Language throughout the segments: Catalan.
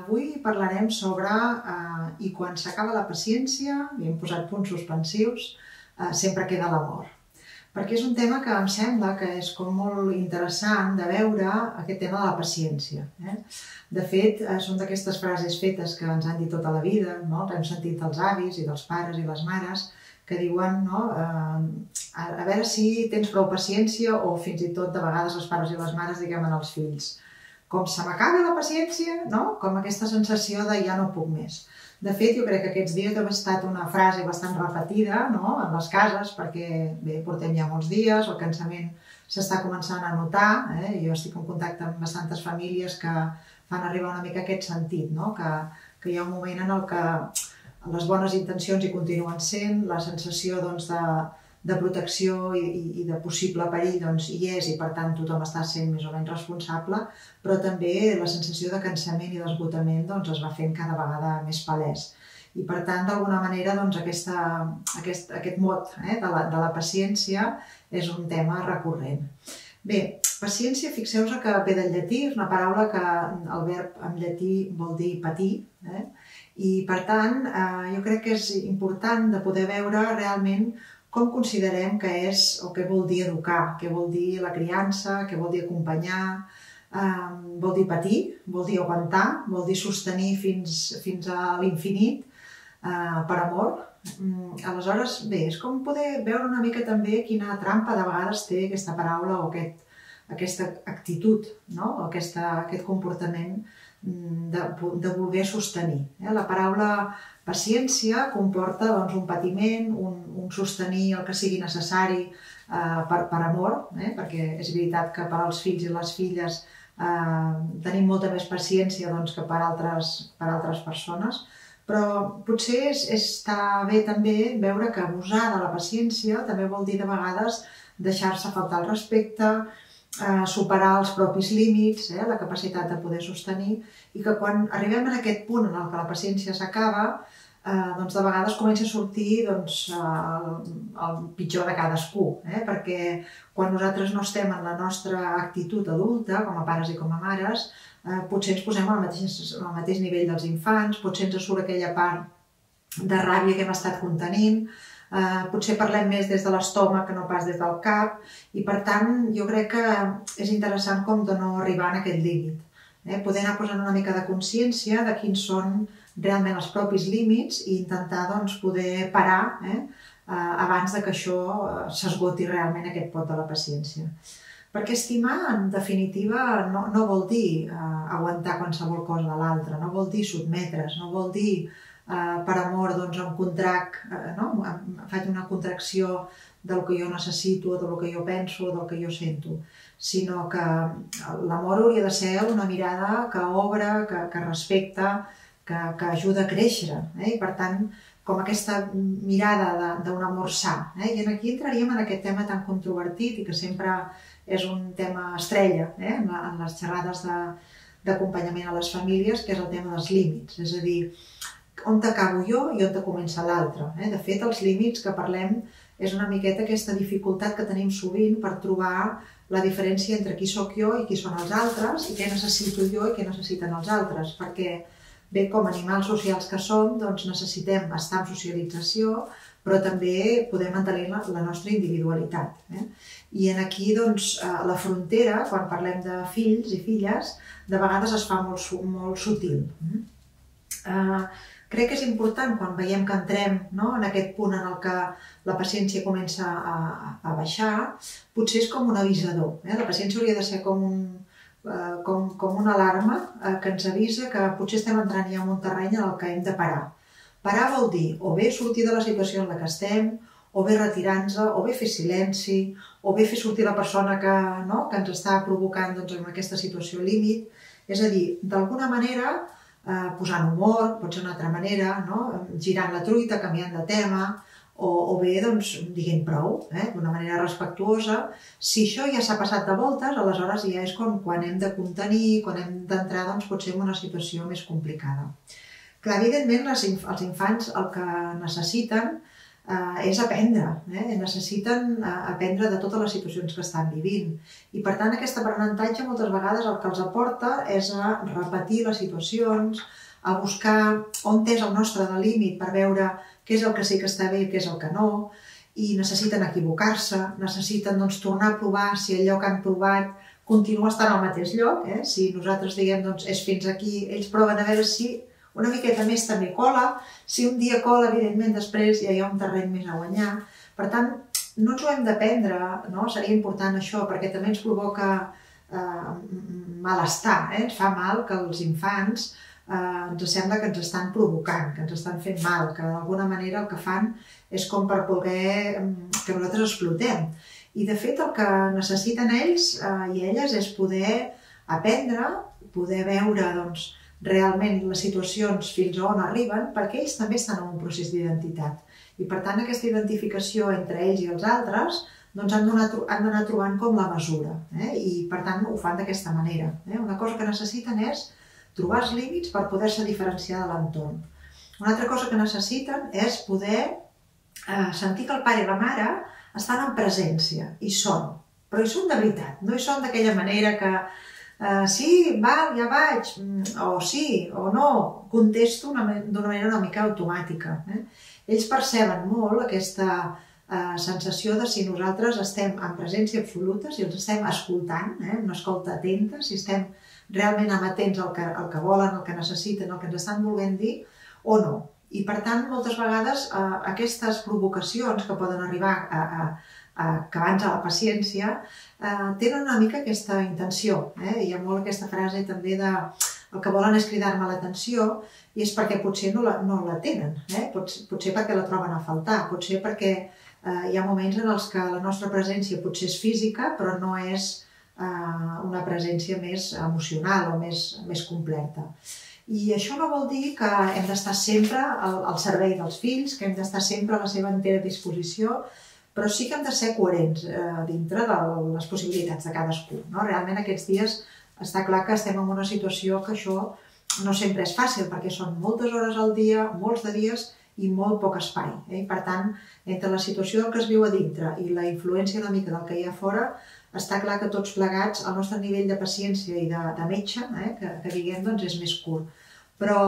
Avui parlarem sobre uh, i quan s'acaba la paciència, i hem posat punts suspensius, uh, sempre queda l'amor. Perquè és un tema que em sembla que és com molt interessant de veure aquest tema de la paciència. Eh? De fet, uh, són d'aquestes frases fetes que ens han dit tota la vida, no? que hem sentit dels avis i dels pares i les mares, que diuen no, eh, a, a veure si tens prou paciència o fins i tot de vegades els pares i les mares diguem en els fills com se m'acaba la paciència, no? com aquesta sensació de ja no puc més. De fet, jo crec que aquests dies ha estat una frase bastant repetida no? en les cases, perquè bé, portem ja molts dies, el cansament s'està començant a notar, eh? jo estic en contacte amb bastantes famílies que fan arribar una mica aquest sentit, no? que, que hi ha un moment en el que les bones intencions hi continuen sent, la sensació doncs, de, de protecció i, i, de possible perill doncs, hi és i per tant tothom està sent més o menys responsable, però també la sensació de cansament i d'esgotament doncs, es va fent cada vegada més palès. I per tant, d'alguna manera, doncs, aquesta, aquest, aquest mot eh, de, la, de la paciència és un tema recurrent. Bé, paciència, fixeu-vos que ve del llatí, és una paraula que el verb en llatí vol dir patir, eh? i per tant, eh, jo crec que és important de poder veure realment com considerem que és o què vol dir educar, què vol dir la criança, què vol dir acompanyar, eh, vol dir patir, vol dir aguantar, vol dir sostenir fins, fins a l'infinit eh, per amor. Mm, aleshores, bé, és com poder veure una mica també quina trampa de vegades té aquesta paraula o aquest, aquesta actitud, no? aquesta, aquest comportament mm, de, de voler sostenir. Eh? La paraula paciència comporta doncs, un patiment, un, un sostenir el que sigui necessari eh, per, per amor, eh? perquè és veritat que per als fills i les filles eh, tenim molta més paciència doncs, que per altres, per altres persones, però potser és, està bé també veure que abusar de la paciència també vol dir de vegades deixar-se faltar el respecte, eh, superar els propis límits, eh, la capacitat de poder sostenir, i que quan arribem en aquest punt en el que la paciència s'acaba, eh, doncs de vegades comença a sortir doncs, el, el pitjor de cadascú, eh? perquè quan nosaltres no estem en la nostra actitud adulta, com a pares i com a mares, eh, potser ens posem al mateix, al mateix nivell dels infants, potser ens surt aquella part de ràbia que hem estat contenint, eh, potser parlem més des de l'estómac que no pas des del cap, i per tant jo crec que és interessant com de no arribar a aquest límit. Eh? Poder anar posant una mica de consciència de quins són realment els propis límits i intentar doncs, poder parar eh, eh, abans de que això eh, s'esgoti realment aquest pot de la paciència. Perquè estimar, en definitiva, no, no vol dir eh, aguantar qualsevol cosa de l'altre, no vol dir sotmetre's, no vol dir eh, per amor, doncs, em contrac, eh, no? faig una contracció del que jo necessito, del que jo penso, del que jo sento, sinó que l'amor hauria de ser una mirada que obre, que, que respecta, que, que ajuda a créixer. Eh? I per tant, com aquesta mirada d'un amor sa. Eh? I aquí entraríem en aquest tema tan controvertit i que sempre és un tema estrella eh? en, en les xerrades d'acompanyament a les famílies, que és el tema dels límits. És a dir, on t'acabo jo i on te comença l'altre. Eh? De fet, els límits que parlem és una miqueta aquesta dificultat que tenim sovint per trobar la diferència entre qui sóc jo i qui són els altres i què necessito jo i què necessiten els altres, perquè Bé, com animals socials que som, doncs necessitem estar en socialització, però també podem mantenir la, la nostra individualitat. Eh? I en aquí, doncs, la frontera, quan parlem de fills i filles, de vegades es fa molt, molt sutil. Eh, crec que és important quan veiem que entrem no, en aquest punt en el que la paciència comença a, a baixar, potser és com un avisador. Eh? La paciència hauria de ser com un, Eh, com, com una alarma eh, que ens avisa que potser estem entrant ja en un terreny en el que hem de parar. Parar vol dir o bé sortir de la situació en la que estem, o bé retirar-nos, o bé fer silenci, o bé fer sortir la persona que, no, que ens està provocant doncs, en aquesta situació límit. És a dir, d'alguna manera, eh, posant humor, pot ser una altra manera, no? girant la truita, canviant de tema, o, o bé doncs, dient prou, eh, d'una manera respectuosa. Si això ja s'ha passat de voltes, aleshores ja és com quan hem de contenir, quan hem d'entrar doncs, potser en una situació més complicada. Clar, evidentment, les, els infants el que necessiten eh, és aprendre, eh? necessiten eh, aprendre de totes les situacions que estan vivint. I per tant aquest aprenentatge moltes vegades el que els aporta és a repetir les situacions, a buscar on és el nostre límit per veure què és el que sí que està bé i què és el que no, i necessiten equivocar-se, necessiten doncs, tornar a provar si allò que han provat continua estant al mateix lloc. Eh? Si nosaltres diguem doncs, és fins aquí, ells proven a veure si una miqueta més també cola, si un dia cola, evidentment, després ja hi ha un terreny més a guanyar. Per tant, no ens ho hem de prendre, no? seria important això, perquè també ens provoca eh, malestar, eh? ens fa mal que els infants eh, ens sembla que ens estan provocant, que ens estan fent mal, que d'alguna manera el que fan és com per poder que nosaltres explotem. I de fet el que necessiten ells eh, i elles és poder aprendre, poder veure doncs, realment les situacions fins a on arriben, perquè ells també estan en un procés d'identitat. I per tant aquesta identificació entre ells i els altres doncs han d'anar trobant com la mesura. Eh? I per tant ho fan d'aquesta manera. Eh? Una cosa que necessiten és trobar els límits per poder-se diferenciar de l'entorn. Una altra cosa que necessiten és poder eh, sentir que el pare i la mare estan en presència, i són, però hi són de veritat, no hi són d'aquella manera que Uh, sí, val, ja vaig, mm, o sí, o no, contesto d'una manera una mica automàtica. Eh? Ells perceben molt aquesta uh, sensació de si nosaltres estem en presència absoluta, si els estem escoltant, eh? una escolta atenta, si estem realment amatents al que, al que volen, el que necessiten, el que ens estan volent dir, o no. I per tant, moltes vegades uh, aquestes provocacions que poden arribar a, a, eh, que abans a la paciència, eh, tenen una mica aquesta intenció. Eh? Hi ha molt aquesta frase també de el que volen és cridar-me l'atenció i és perquè potser no la, no la tenen, eh? potser, potser perquè la troben a faltar, potser perquè eh, hi ha moments en els que la nostra presència potser és física però no és eh, una presència més emocional o més, més completa. I això no vol dir que hem d'estar sempre al, al servei dels fills, que hem d'estar sempre a la seva entera disposició, però sí que hem de ser coherents eh, dintre de les possibilitats de cadascú. No? Realment aquests dies està clar que estem en una situació que això no sempre és fàcil, perquè són moltes hores al dia, molts de dies i molt poc espai. Eh? I per tant, entre la situació del que es viu a dintre i la influència una mica del que hi ha fora, està clar que tots plegats, el nostre nivell de paciència i de, de metge, eh, que, que diguem, doncs és més curt. Però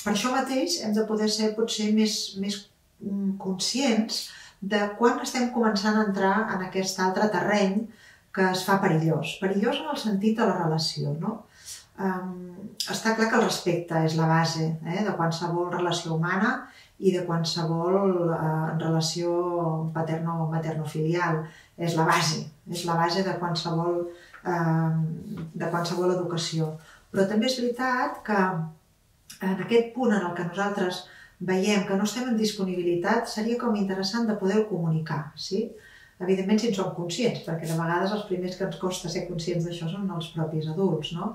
per això mateix hem de poder ser potser més, més mm, conscients de quan estem començant a entrar en aquest altre terreny que es fa perillós. Perillós en el sentit de la relació, no? Um, està clar que el respecte és la base eh, de qualsevol relació humana i de qualsevol uh, relació paterno-materno-filial. És la base, és la base de qualsevol, uh, de qualsevol educació. Però també és veritat que en aquest punt en el que nosaltres veiem que no estem en disponibilitat, seria com interessant de poder-ho comunicar, sí? Evidentment, si en som conscients, perquè de vegades els primers que ens costa ser conscients d'això són els propis adults, no?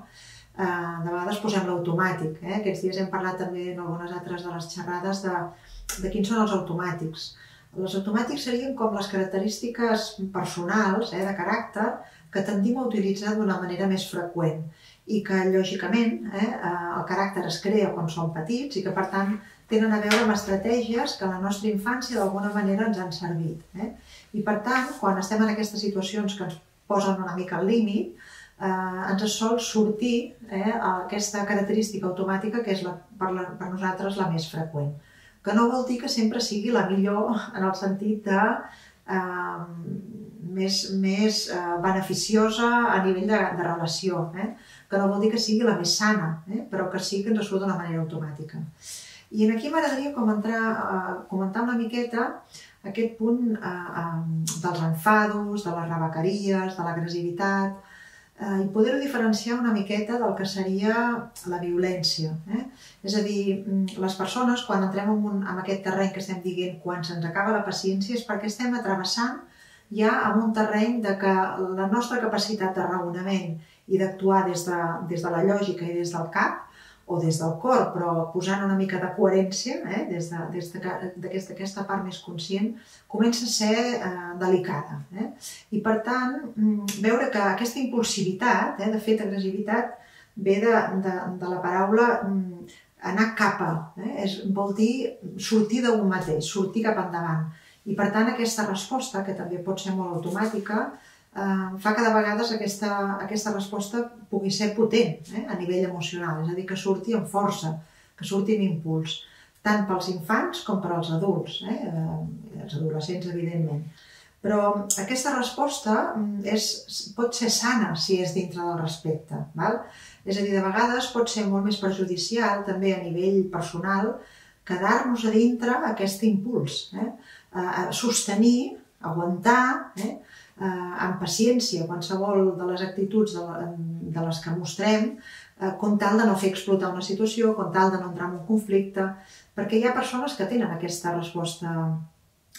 Eh, de vegades posem l'automàtic. Eh? Aquests dies hem parlat també en algunes altres de les xerrades de, de quins són els automàtics. Els automàtics serien com les característiques personals, eh, de caràcter, que tendim a utilitzar d'una manera més freqüent i que, lògicament, eh, eh el caràcter es crea quan som petits i que, per tant, tenen a veure amb estratègies que a la nostra infància d'alguna manera ens han servit. Eh? I per tant, quan estem en aquestes situacions que ens posen una mica al límit, eh, ens sol sortir eh, aquesta característica automàtica que és la, per, per nosaltres la més freqüent. Que no vol dir que sempre sigui la millor en el sentit de eh, més, més eh, beneficiosa a nivell de, de relació, eh? que no vol dir que sigui la més sana, eh? però que sí que ens surt d'una manera automàtica. I aquí m'agradaria comentar, comentar una miqueta aquest punt uh, uh, dels enfados, de les rebequeries, de l'agressivitat, uh, i poder-ho diferenciar una miqueta del que seria la violència. Eh? És a dir, mm, les persones, quan entrem en, un, en aquest terreny que estem dient quan se'ns acaba la paciència, és perquè estem atrevessant ja en un terreny de que la nostra capacitat de raonament i d'actuar des, de, des de la lògica i des del cap o des del cor, però posant una mica de coherència, eh, des d'aquesta de, de, part més conscient, comença a ser eh, delicada. Eh? I per tant, mm, veure que aquesta impulsivitat, eh, de fet agressivitat, ve de, de, de la paraula mm, anar cap a, eh? és, vol dir sortir d'un mateix, sortir cap endavant. I per tant aquesta resposta, que també pot ser molt automàtica, eh, fa que de vegades aquesta, aquesta resposta pugui ser potent eh? a nivell emocional, és a dir, que surti amb força, que surti amb impuls, tant pels infants com per als adults, eh? eh els adolescents, evidentment. Però aquesta resposta mm, és, pot ser sana si és dintre del respecte. Val? És a dir, de vegades pot ser molt més perjudicial, també a nivell personal, quedar-nos a dintre aquest impuls. Eh? Eh, sostenir, aguantar, eh? Eh, amb paciència qualsevol de les actituds de, de les que mostrem, eh, com tal de no fer explotar una situació, com tal de no entrar en un conflicte, perquè hi ha persones que tenen aquesta resposta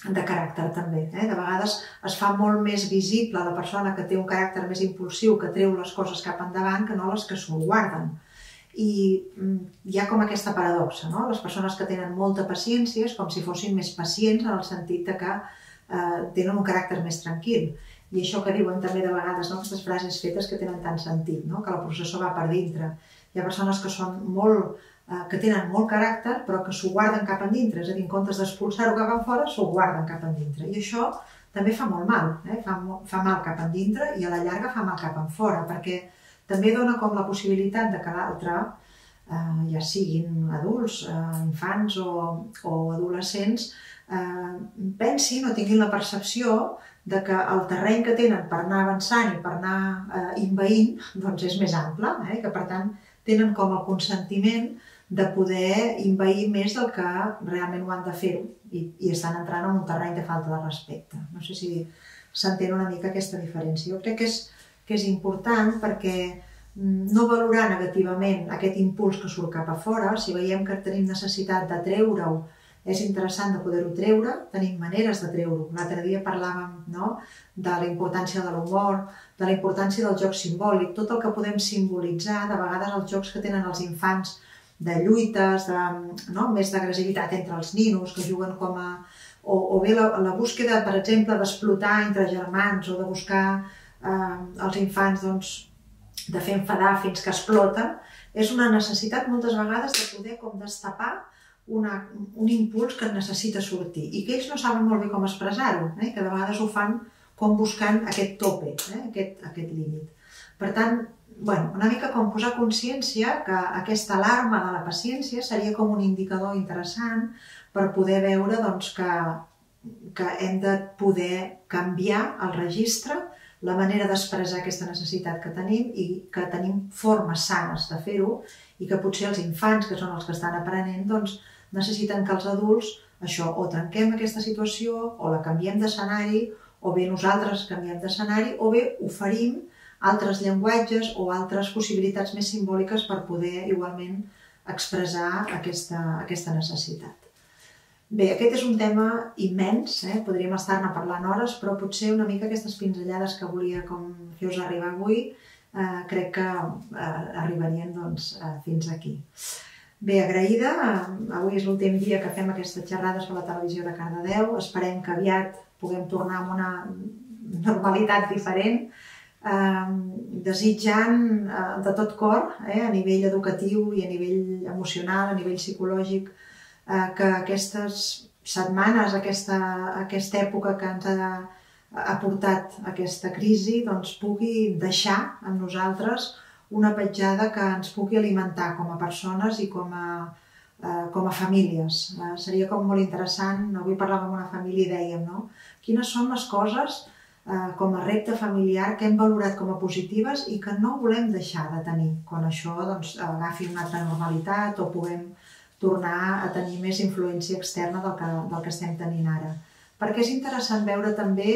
de caràcter també. Eh? De vegades es fa molt més visible la persona que té un caràcter més impulsiu, que treu les coses cap endavant, que no les que s'ho guarden. I mm, hi ha com aquesta paradoxa, no? Les persones que tenen molta paciència és com si fossin més pacients en el sentit de que eh, tenen un caràcter més tranquil. I això que diuen també de vegades, no? aquestes frases fetes que tenen tant sentit, no? que la processó va per dintre. Hi ha persones que són molt Eh, que tenen molt caràcter però que s'ho guarden cap endintre, és a dir, en comptes d'expulsar-ho cap enfora, s'ho guarden cap endintre. I això també fa molt mal, eh? fa, fa mal cap endintre i a la llarga fa mal cap enfora, perquè també dona com la possibilitat de que l'altre, eh, ja siguin adults, eh, infants o, o adolescents, eh, pensin o tinguin la percepció de que el terreny que tenen per anar avançant i per anar eh, inveint doncs és més ample, eh? que per tant tenen com el consentiment de poder invair més del que realment ho han de fer i, i estan entrant en un terreny de falta de respecte. No sé si s'entén una mica aquesta diferència. Jo crec que és, que és important perquè mm, no valorar negativament aquest impuls que surt cap a fora, si veiem que tenim necessitat de treure-ho, és interessant de poder-ho treure, tenim maneres de treure-ho. L'altre dia parlàvem no, de la importància de l'humor, de la importància del joc simbòlic, tot el que podem simbolitzar, de vegades els jocs que tenen els infants de lluites, de, no? més d'agressivitat entre els ninos, que juguen com a... O, o bé la, la búsqueda, per exemple, d'explotar entre germans o de buscar eh, els infants doncs, de fer enfadar fins que exploten, és una necessitat moltes vegades de poder com destapar una, un impuls que necessita sortir i que ells no saben molt bé com expressar-ho, eh? que de vegades ho fan com buscant aquest tope, eh? aquest, aquest límit. Per tant, bueno, una mica com posar consciència que aquesta alarma de la paciència seria com un indicador interessant per poder veure doncs, que, que hem de poder canviar el registre, la manera d'expressar aquesta necessitat que tenim i que tenim formes sanes de fer-ho i que potser els infants, que són els que estan aprenent, doncs, necessiten que els adults això o trenquem aquesta situació o la canviem d'escenari o bé nosaltres canviem d'escenari o bé oferim altres llenguatges o altres possibilitats més simbòliques per poder igualment expressar aquesta, aquesta necessitat. Bé, aquest és un tema immens, eh? podríem estar-ne parlant hores, però potser una mica aquestes pinzellades que volia com fer-vos arribar avui eh, crec que eh, arribarien doncs, eh, fins aquí. Bé, agraïda, avui és l'últim dia que fem aquestes xerrades per la televisió de Cardedeu, esperem que aviat puguem tornar a una normalitat diferent, desitjant eh, de tot cor, eh, a nivell educatiu i a nivell emocional, a nivell psicològic, eh, que aquestes setmanes, aquesta, aquesta època que ens ha, ha portat aquesta crisi, doncs pugui deixar en nosaltres una petjada que ens pugui alimentar com a persones i com a, eh, com a famílies. Eh, seria com molt interessant, avui parlàvem amb una família i dèiem, no? Quines són les coses eh, com a repte familiar que hem valorat com a positives i que no volem deixar de tenir quan això doncs, agafi una altra normalitat o puguem tornar a tenir més influència externa del que, del que estem tenint ara. Perquè és interessant veure també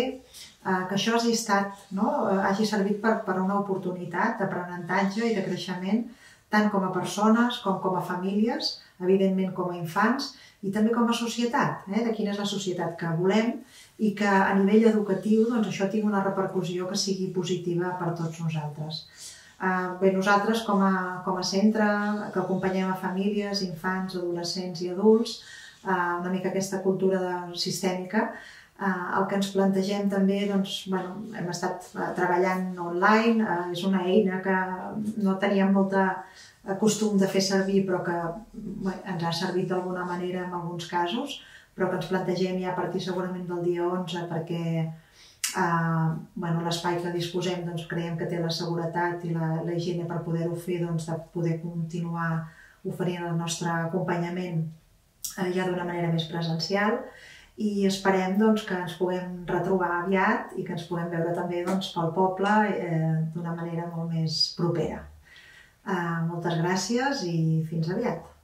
que això hagi estat, no? hagi servit per, per una oportunitat d'aprenentatge i de creixement tant com a persones com com a famílies, evidentment com a infants i també com a societat, eh? de quina és la societat que volem i que a nivell educatiu doncs, això tingui una repercussió que sigui positiva per tots nosaltres. Uh, bé, nosaltres com a, com a centre que acompanyem a famílies, infants, adolescents i adults, uh, una mica aquesta cultura de, sistèmica, uh, el que ens plantegem també, doncs, bueno, hem estat uh, treballant online, uh, és una eina que no teníem molta costum de fer servir però que bé, ens ha servit d'alguna manera en alguns casos, però que ens plantegem ja a partir segurament del dia 11 perquè eh, bueno, l'espai que disposem doncs, creiem que té la seguretat i la, la higiene per poder-ho fer, doncs, de poder continuar oferint el nostre acompanyament eh, ja d'una manera més presencial i esperem doncs, que ens puguem retrobar aviat i que ens puguem veure també doncs, pel poble eh, d'una manera molt més propera. Eh, moltes gràcies i fins aviat.